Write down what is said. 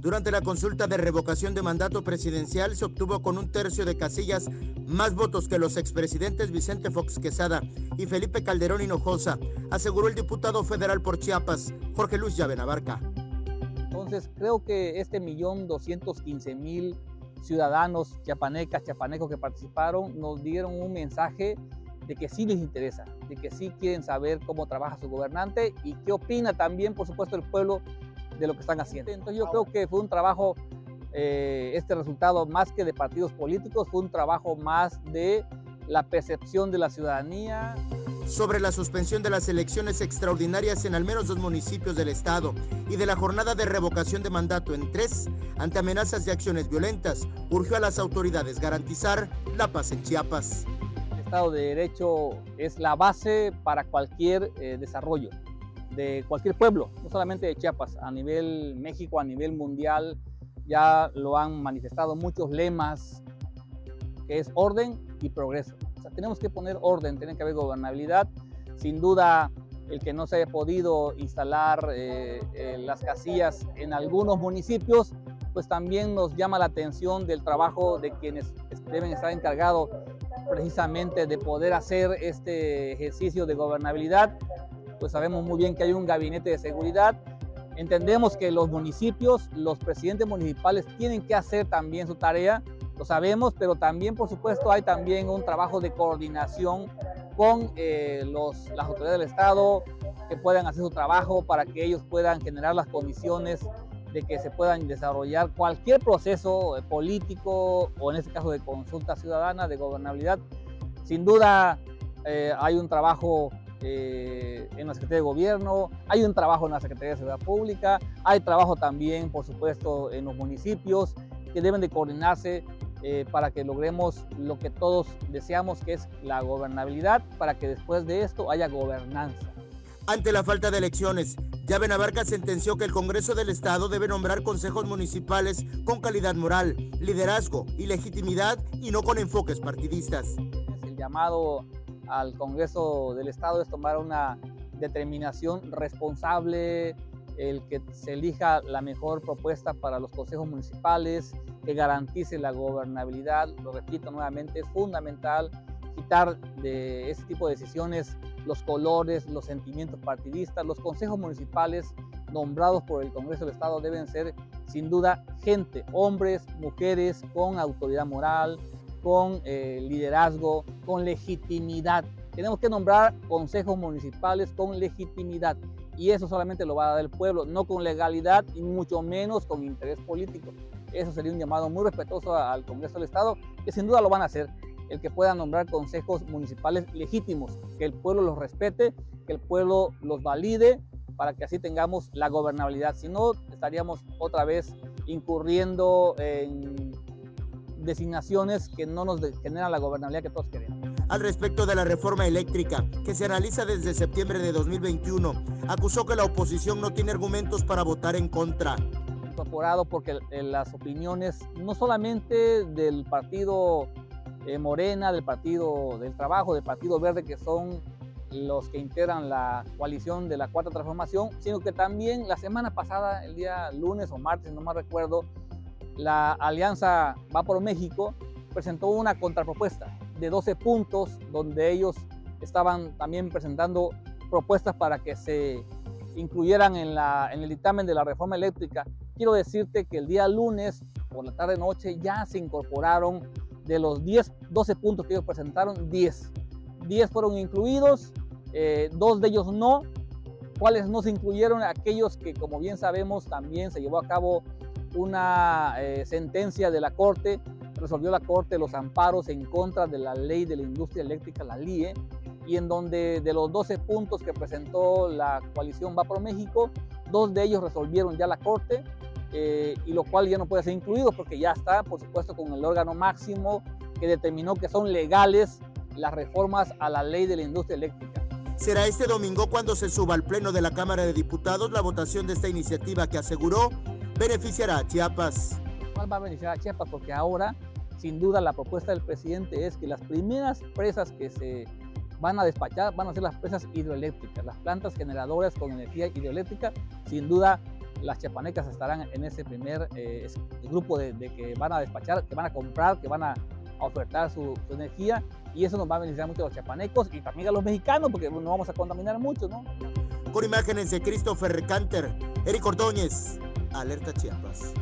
Durante la consulta de revocación de mandato presidencial se obtuvo con un tercio de casillas más votos que los expresidentes Vicente Fox Quesada y Felipe Calderón Hinojosa, aseguró el diputado federal por Chiapas, Jorge Luis Llavenabarca. Entonces creo que este millón doscientos quince mil ciudadanos chiapanecas, chiapanecos que participaron nos dieron un mensaje de que sí les interesa, de que sí quieren saber cómo trabaja su gobernante y qué opina también, por supuesto, el pueblo de lo que están haciendo. Entonces yo creo que fue un trabajo, eh, este resultado más que de partidos políticos, fue un trabajo más de la percepción de la ciudadanía. Sobre la suspensión de las elecciones extraordinarias en al menos dos municipios del estado y de la jornada de revocación de mandato en tres, ante amenazas de acciones violentas, urgió a las autoridades garantizar la paz en Chiapas. El Estado de Derecho es la base para cualquier eh, desarrollo de cualquier pueblo, no solamente de Chiapas, a nivel México, a nivel mundial, ya lo han manifestado muchos lemas, que es orden y progreso. Tenemos que poner orden, tiene que haber gobernabilidad. Sin duda, el que no se haya podido instalar eh, eh, las casillas en algunos municipios, pues también nos llama la atención del trabajo de quienes deben estar encargados precisamente de poder hacer este ejercicio de gobernabilidad pues sabemos muy bien que hay un gabinete de seguridad. Entendemos que los municipios, los presidentes municipales tienen que hacer también su tarea, lo sabemos, pero también, por supuesto, hay también un trabajo de coordinación con eh, los, las autoridades del Estado que puedan hacer su trabajo para que ellos puedan generar las condiciones de que se puedan desarrollar cualquier proceso eh, político o en este caso de consulta ciudadana, de gobernabilidad. Sin duda eh, hay un trabajo eh, en la Secretaría de Gobierno, hay un trabajo en la Secretaría de Seguridad Pública, hay trabajo también, por supuesto, en los municipios que deben de coordinarse eh, para que logremos lo que todos deseamos, que es la gobernabilidad, para que después de esto haya gobernanza. Ante la falta de elecciones, Llave Navarca sentenció que el Congreso del Estado debe nombrar consejos municipales con calidad moral, liderazgo y legitimidad y no con enfoques partidistas. El llamado al Congreso del Estado es tomar una determinación responsable, el que se elija la mejor propuesta para los consejos municipales, que garantice la gobernabilidad, lo repito nuevamente, es fundamental quitar de este tipo de decisiones los colores, los sentimientos partidistas. Los consejos municipales nombrados por el Congreso del Estado deben ser sin duda gente, hombres, mujeres con autoridad moral, con eh, liderazgo, con legitimidad. Tenemos que nombrar consejos municipales con legitimidad y eso solamente lo va a dar el pueblo, no con legalidad y mucho menos con interés político. Eso sería un llamado muy respetuoso al Congreso del Estado, que sin duda lo van a hacer, el que puedan nombrar consejos municipales legítimos, que el pueblo los respete, que el pueblo los valide, para que así tengamos la gobernabilidad. Si no, estaríamos otra vez incurriendo en designaciones que no nos generan la gobernabilidad que todos queremos. Al respecto de la reforma eléctrica, que se realiza desde septiembre de 2021, acusó que la oposición no tiene argumentos para votar en contra. Incorporado porque las opiniones no solamente del partido eh, Morena, del Partido del Trabajo, del Partido Verde, que son los que integran la coalición de la Cuarta Transformación, sino que también la semana pasada, el día lunes o martes, no me recuerdo, la Alianza Va por México presentó una contrapropuesta de 12 puntos donde ellos estaban también presentando propuestas para que se incluyeran en, el dictamen de la reforma eléctrica. Quiero decirte que el día lunes por la tarde noche ya se incorporaron de los 10, 12 puntos que ellos presentaron, 10. 10 fueron incluidos, eh, dos de ellos no. ¿Cuáles no se incluyeron? Aquellos que, como bien sabemos, también se llevó a cabo una eh, sentencia de la Corte, resolvió la Corte los amparos en contra de la ley de la industria eléctrica, la LIE, y en donde de los 12 puntos que presentó la coalición Va por México, dos de ellos resolvieron ya la Corte, eh, y lo cual ya no puede ser incluido porque ya está, por supuesto, con el órgano máximo que determinó que son legales las reformas a la ley de la industria eléctrica. Será este domingo cuando se suba al Pleno de la Cámara de Diputados la votación de esta iniciativa que aseguró beneficiará a Chiapas. ¿Cuál va a beneficiar a Chiapas? Porque ahora, sin duda, la propuesta del presidente es que las primeras presas que se van a despachar van a ser las presas hidroeléctricas, las plantas generadoras con energía hidroeléctrica. Sin duda, las chapanecas estarán en ese primer eh, grupo de, que van a despachar, que van a comprar, que van a, ofertar su, energía y eso nos va a beneficiar mucho a los chapanecos y también a los mexicanos porque no vamos a contaminar mucho, ¿no? Con imágenes de Christopher Canter, Eric Ordóñez, Alerta Chiapas.